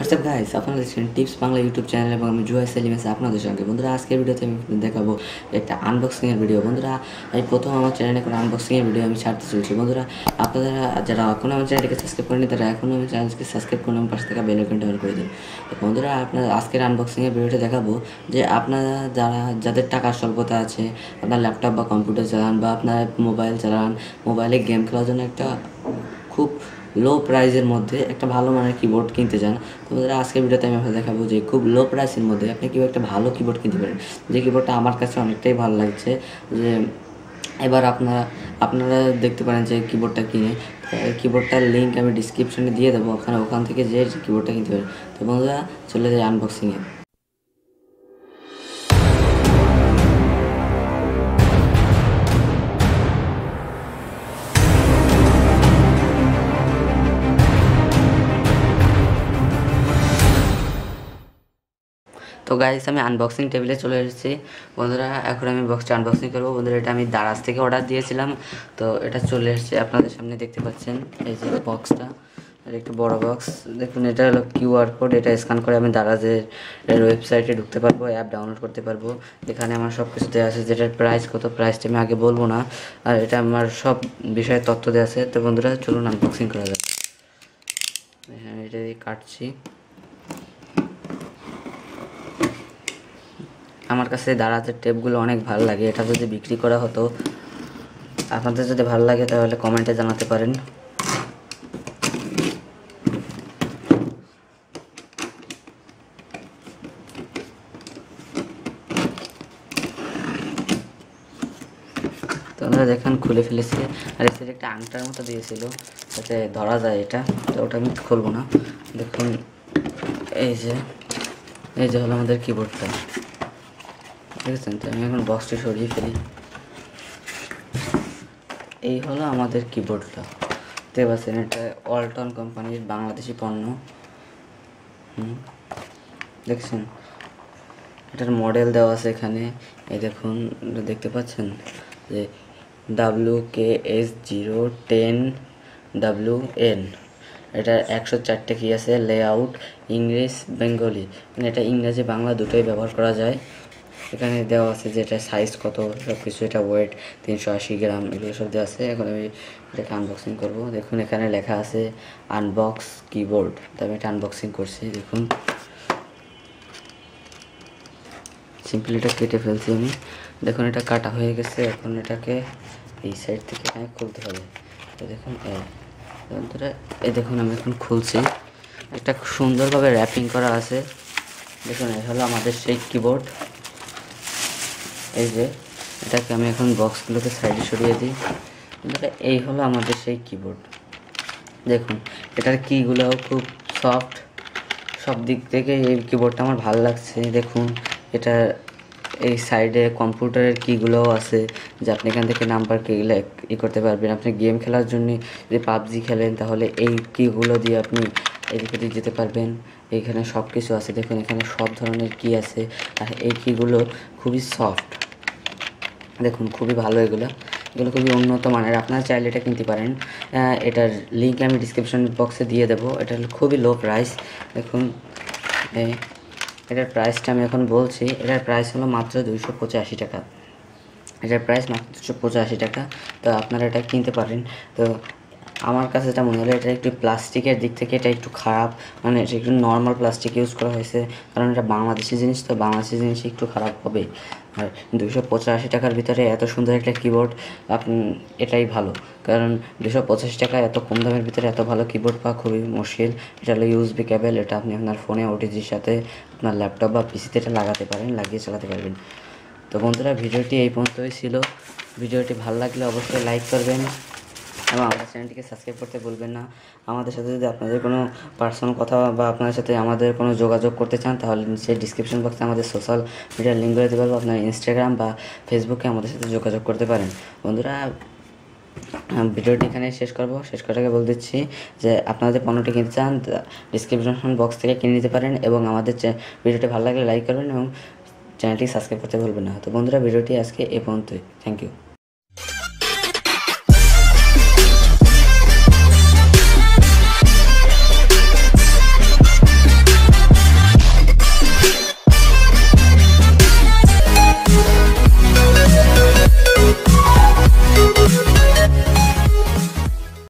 WhatsApp guys আপনারা দেখছেন tips Bangla YouTube channel এবং আমি জুয়াই সেলিম আপনাদের সঙ্গে। বন্ধুরা, আজকের ভিডিওতে আমি দেখাবো একটা আনবক্সিংয়ের ভিডিও বন্ধুরা এই প্রথম আমার চ্যানেলে কোনো আনবক্সিংয়ের ভিডিও আমি ছাড়তে চলছি। বন্ধুরা, আপনারা যারা এখনও আমার চ্যানেলটিকে সাবস্ক্রাইব করেনি তারা এখনও আমার চ্যানেলকে সাবস্ক্রাইব করে আমার পাশে থাকা বেল আইকনটা অন করে দিন। বন্ধুরা, আপনার আজকের আনবক্সিংয়ের ভিডিওটা দেখাবো যে আপনারা যারা, যাদের টাকার স্বল্পতা আছে, আপনার ল্যাপটপ বা কম্পিউটার চালান বা আপনার মোবাইল চালান মোবাইলে গেম খেলার জন্য একটা খুব লো প্রাইসের মধ্যে একটা ভালো মানের কিবোর্ড কিনতে চান, তোমাদের আজকের ভিডিওতে আমি আপনাদের দেখাবো যে খুব লো প্রাইসের মধ্যে আপনি কীভাবে একটা ভালো কিবোর্ড কিনতে পারেন। যে কিবোর্ডটা আমার কাছে অনেকটাই ভালো লাগছে, যে এবার আপনারা আপনারা দেখতে পারেন যে কিবোর্ডটা কিনে কিবোর্ডটার লিঙ্ক আমি ডিসক্রিপশনে দিয়ে দেবো, আপনারা ওখান থেকে যে কিবোর্ডটা কিনতে পারেন। তো বন্ধুরা, চলে যাই আনবক্সিংয়ে তো গাইস আমি আনবক্সিং টেবিলে চলে এসেছি। বন্ধুরা, এখন আমি বক্সটা আনবক্সিং করব। বন্ধুরা, এটা আমি দারাজ থেকে অর্ডার দিয়েছিলাম। তো এটা চলে এসেছে আপনাদের সামনে, দেখতে পাচ্ছেন? এই যে বক্সটা আর একটু বড় বক্স দেখুন, এটা হলো কিউআর কোড এটা স্ক্যান করে আমি দারাজের ওয়েবসাইটে ঢুকতে পারব অ্যাপ ডাউনলোড করতে পারব। এখানে আমার সব কিছু দেওয়া আছে, যেটার প্রাইস কত প্রাইসটা আমি আগে বলব না। আর এটা আমার সব বিষয়ে তথ্য দেওয়া আছে। তো বন্ধুরা, চলুন আনবক্সিং করা যাক। হ্যাঁ এটা কাটছি। আমার কাছে দাঁড়াতে টেপগুলো অনেক ভালো লাগে। এটা যদি বিক্রি করা হতো, আপনাদের যদি ভালো লাগে তাহলে কমেন্টে জানাতে পারেন। তো দেখেন, খুলে ফেলেছি। আর এর সাথে একটা আংটার মতো দিয়েছিল, যাতে ধরা যায় এটা। তো ওটা আমি খুলবো না। দেখুন, এই যে এই যে হলো আমাদের কিবোর্ডটা দেখেছেন তো আমি এখন বক্সটি সরিয়ে ফেলি। এই হলো আমাদের কিবোর্ডটা দেখতে পাচ্ছেন, এটা ওয়ালটন কোম্পানির বাংলাদেশি পণ্য। হুম। দেখছেন? এটার মডেল দেওয়া আছে এখানে। এই দেখুন দেখতে পাচ্ছেন? যে W K S zero ten W N এটা একশো চারটে কি আছে লেআউট ইংলিশ বেঙ্গলি মানে এটা ইংরেজি, বাংলা দুটোই ব্যবহার করা যায়। এখানে দেওয়া আছে যে এটা সাইজ কত সব কিছু এটা ওয়েট তিনশো আশি গ্রাম, এগুলো সব দেওয়া আছে। এখন আমি এটাকে আনবক্সিং করব। দেখুন, এখানে লেখা আছে আনবক্স কিবোর্ড তো আমি এটা আনবক্সিং করছি, দেখুন। সিম্পলি এটা কেটে ফেলছি আমি। দেখুন, এটা কাটা হয়ে গেছে। এখন এটাকে এই সাইড থেকে খুলতে হবে। তো দেখুন বন্ধুরা এই দেখুন, আমি এখন খুলছি। একটা সুন্দরভাবে র্যাপিং করা আছে। দেখুন, এই হলো আমাদের সেই কিবোর্ড এই যে, এটাকে আমি এখন বক্সগুলোকে সাইডে সরিয়ে দিই। বন্ধুরা এই হলো আমাদের সেই কিবোর্ড দেখুন, এটার কিগুলোও খুব সফট সব দিক থেকে এই কিবোর্ডটা আমার ভালো লাগছে। দেখুন, এটা এই সাইডে কম্পিউটারের কিগুলোও আছে, যে আপনি এখান থেকে নাম্বার কিগুলো ই করতে পারবেন। আপনি গেম খেলার জন্য যদি পাবজি খেলেন, তাহলে এই কিগুলো দিয়ে আপনি এদিকে দিয়ে যেতে পারবেন। এখানে সব কিছু আছে। দেখুন, এখানে সব ধরনের কি আছে। আর এই কিগুলো খুবই সফট দেখুন, খুবই ভালো এগুলো। এগুলো খুবই উন্নত মানের। আপনারা চাইলে এটা কিনতে পারেন। এটার লিঙ্ক আমি ডিসক্রিপশন বক্সে দিয়ে দেবো। এটা খুবই লো প্রাইস দেখুন এটার প্রাইসটা আমি এখন বলছি। এটার প্রাইস হলো মাত্র দুইশো পঁচাশি টাকা। এটার প্রাইস মাত্র পঁচাশি টাকা। তো আপনারা এটা কিনতে পারেন। তো আমার কাছে যেটা মনে হলো, এটা একটু প্লাস্টিকের দিক থেকে এটা একটু খারাপ। মানে এটা একটু নর্মাল প্লাস্টিক ইউজ করা হয়েছে। কারণ এটা বাংলাদেশি জিনিস, তো বাংলাদেশি জিনিস একটু খারাপ হবে। আর দুশো পঁচাশি টাকার ভিতরে এত সুন্দর একটা কিবোর্ড আপনি এটাই ভালো। কারণ দুশো পঁচাশি টাকা এত কম দামের ভিতরে এত ভালো কিবোর্ড পাওয়া খুবই মুশকিল। এটা হলো ইউজবি কেবল এটা আপনি আপনার ফোনে ওটিজির সাথে, আপনার ল্যাপটপ বা পিসিতে এটা লাগাতে পারেন, লাগিয়ে চালাতে পারবেন। তো বন্ধুরা, ভিডিওটি এই পর্যন্তই ছিল। ভিডিওটি ভালো লাগলে অবশ্যই লাইক করবেন। এবং আমাদের চ্যানেলটিকে সাবস্ক্রাইব করতে ভুলবেন না। আমাদের সাথে যদি আপনাদের কোনো পার্সোনাল কথা বা আপনাদের সাথে আমাদের কোনো যোগাযোগ করতে চান, তাহলে নিচে ডিসক্রিপশন বক্সে আমাদের সোশ্যাল মিডিয়ার লিঙ্ক করে পারব আপনার ইনস্টাগ্রাম বা ফেসবুকে আমাদের সাথে যোগাযোগ করতে পারেন। বন্ধুরা ভিডিওটি এখানে শেষ করব। শেষ করার আগে বলে দিচ্ছি যে, আপনারা আপনাদের পণ্যটি কিনতে চান ডিসক্রিপশন বক্স থেকে কিনে নিতে পারেন এবং আমাদের ভিডিওটি ভালো লাগলে লাইক করবেন এবং চ্যানেলটি সাবস্ক্রাইব করতে ভুলবেন না। তো বন্ধুরা, ভিডিওটি আজকে এ পর্যন্তই। Thank you